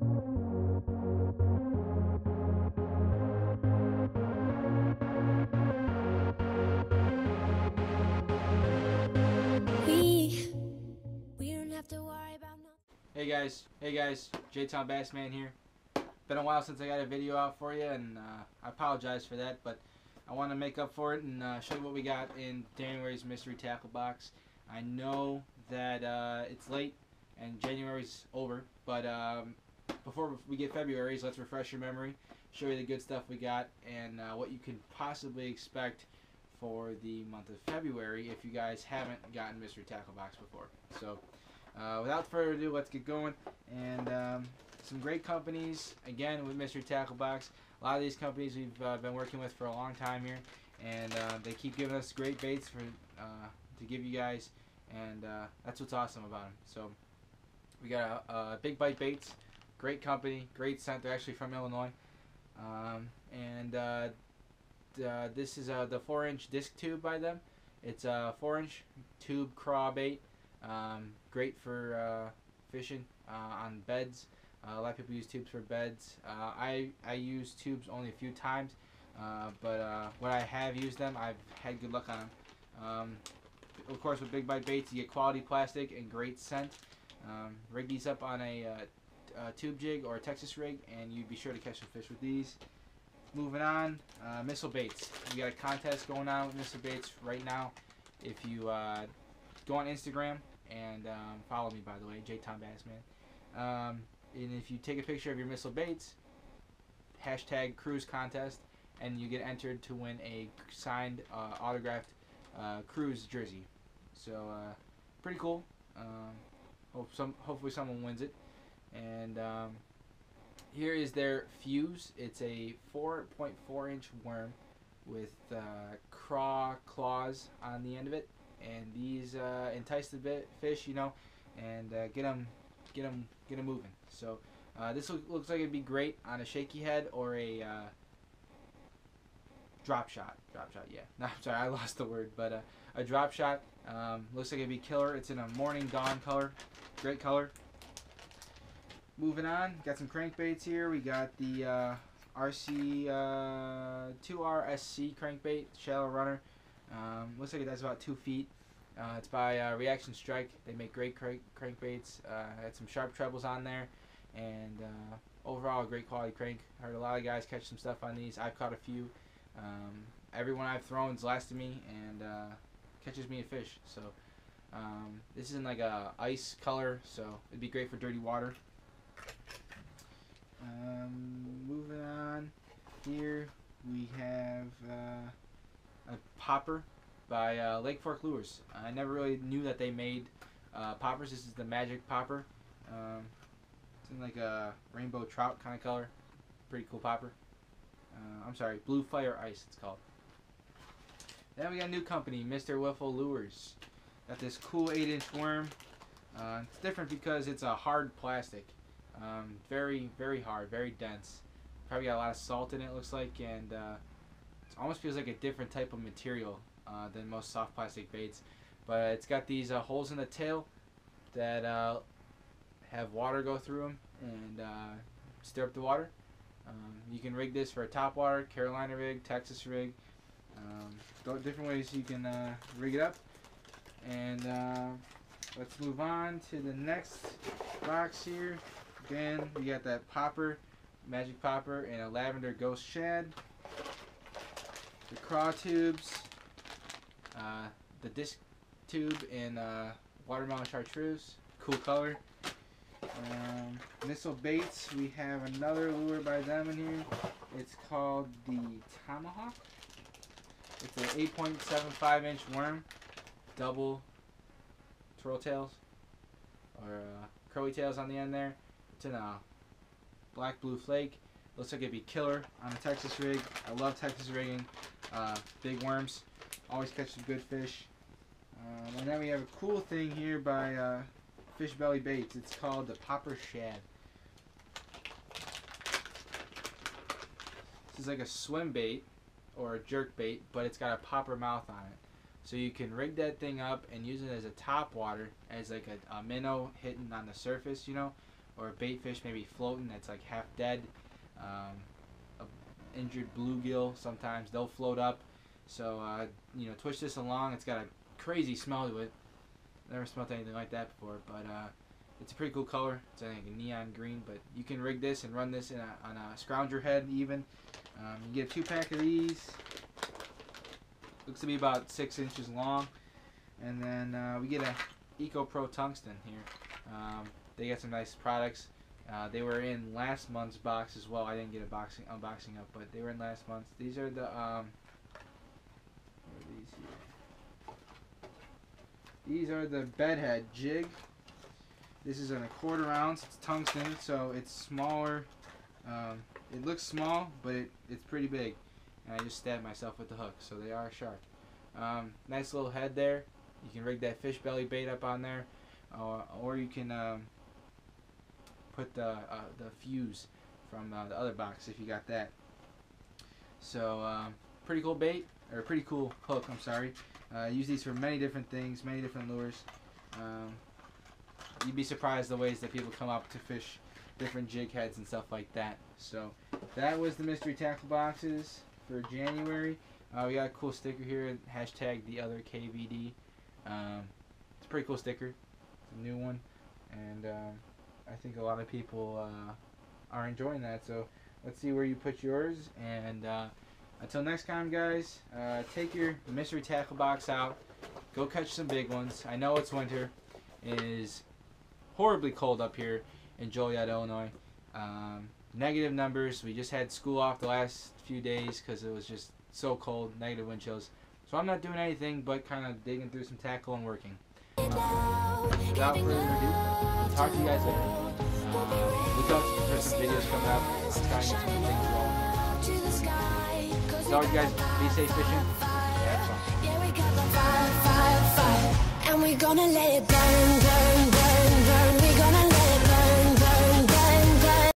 Hey guys, hey guys, J Town Bassman here. Been a while since I got a video out for you, and uh, I apologize for that, but I want to make up for it and uh, show you what we got in January's mystery tackle box. I know that uh, it's late and January's over, but um, before we get February's, let's refresh your memory, show you the good stuff we got, and uh, what you can possibly expect for the month of February if you guys haven't gotten mystery tackle box before. So. Uh, without further ado, let's get going. And um, some great companies, again, with Mystery Tackle Box. A lot of these companies we've uh, been working with for a long time here. And uh, they keep giving us great baits for uh, to give you guys. And uh, that's what's awesome about them. So we got a, a Big Bite Baits. Great company, great scent. They're actually from Illinois. Um, and uh, uh, this is uh, the 4-inch disc tube by them. It's a 4-inch tube craw bait. Um, great for uh, fishing uh, on beds. Uh, a lot of people use tubes for beds. I I use tubes only a few times, but when I have used them, I've had good luck on them. Um, of course, with Big Bite baits, you get quality plastic and great scent. Um, rig these up on a, tube jig or a Texas rig, and you'd be sure to catch some fish with these. Moving on, uh, missile baits. We got a contest going on with missile baits right now. If you uh, go on Instagram and um, follow me, by the way, J Town Bassman. Um, and if you take a picture of your missile baits, hashtag Crews contest, and you get entered to win a signed, uh, autographed uh, Crews jersey. So uh, pretty cool. Um, hope some, hopefully someone wins it. And um, here is their fuse. It's a 4.4 inch worm with uh, craw claws on the end of it and these uh, entice the bit fish, you know, and uh, get them, get them, get them moving. So uh, this look, looks like it'd be great on a shaky head or a uh, drop shot. Drop shot, yeah. No, I'm sorry, I lost the word, but uh, a drop shot um, looks like it'd be killer. It's in a morning dawn color, great color. Moving on, got some crankbaits here. We got the uh, RC 2RSC crankbait, shallow runner. Um, looks like does about two feet. Uh, it's by uh, Reaction Strike. They make great crank crankbaits. Uh, had some sharp trebles on there, and uh, overall a great quality crank. Heard a lot of guys catch some stuff on these. I've caught a few. Um, everyone I've thrown's lasted me and uh, catches me a fish. So um, this is in like a ice color, so it'd be great for dirty water. Um, moving on, here we have. Uh, a popper by uh, Lake Fork Lures. I never really knew that they made uh, poppers. This is the Magic Popper. Um, it's in like a rainbow trout kind of color. Pretty cool popper. Uh, I'm sorry, Blue Fire Ice it's called. Then we got a new company, Mr. Wiffle Lures. Got this cool 8 inch worm. Uh, it's different because it's a hard plastic. Um, very, very hard, very dense. Probably got a lot of salt in it, looks like, and uh, almost feels like a different type of material uh, than most soft plastic baits. But it's got these uh, holes in the tail that uh, have water go through them and uh, stir up the water. Um, you can rig this for a top water, Carolina rig, Texas rig. Um, different ways you can uh, rig it up. And let's move on to the next box here. Again, we got that popper, magic popper, and a lavender ghost shad the craw tubes, uh, the disc tube and uh, watermelon chartreuse, cool color. Um, missile baits, we have another lure by them in here. It's called the Tomahawk. It's an 8.75 inch worm, double twirl tails, or uh, curly tails on the end there. It's in a black blue flake. Looks like it'd be killer on a Texas rig. I love Texas rigging. Uh, big worms. Always catch some good fish. Um, and then we have a cool thing here by uh, Fish Belly Baits. It's called the Popper Shad. This is like a swim bait or a jerk bait, but it's got a popper mouth on it. So you can rig that thing up and use it as a top water, as like a, a minnow hitting on the surface, you know, or a bait fish maybe floating that's like half dead. Um, injured bluegill sometimes they'll float up. So uh, you know, twitch this along. It's got a crazy smell to it. Never smelled anything like that before, but uh, it's a pretty cool color. It's I think a neon green, but you can rig this and run this in a, on a scrounger head even. Um, you get a two pack of these. Looks to be about six inches long, and then uh, we get a Eco Pro tungsten here. Um, they got some nice products. Uh, they were in last month's box as well. I didn't get a boxing unboxing up, but they were in last month's. These are the um, are these here? These are the bedhead jig. This is in a quarter ounce. It's tungsten, so it's smaller. Um, it looks small, but it, it's pretty big. And I just stabbed myself with the hook, so they are sharp. Um, nice little head there. You can rig that fish belly bait up on there, uh, or you can um, put the uh, the fuse from uh, the other box if you got that. So um, pretty cool bait or pretty cool hook. I'm sorry. Uh, use these for many different things, many different lures. Um, you'd be surprised the ways that people come up to fish different jig heads and stuff like that. So that was the mystery tackle boxes for January. Uh, we got a cool sticker here, hashtag the other KVD. Um, it's a pretty cool sticker. It's a new one, and um, I think a lot of people uh, are enjoying that. So let's see where you put yours. And uh, until next time, guys, uh, take your mystery tackle box out. Go catch some big ones. I know it's winter. It is horribly cold up here in Joliet, Illinois. Um, negative numbers. We just had school off the last few days because it was just so cold, negative wind chills. So I'm not doing anything but kind of digging through some tackle and working. Without further ado, we'll talk to you guys later. Uh, look out for some videos coming up. I'm trying to some things rolling. So you guys, be safe fishing. Yeah, we got the fire, fire, fire, and we gonna let it burn.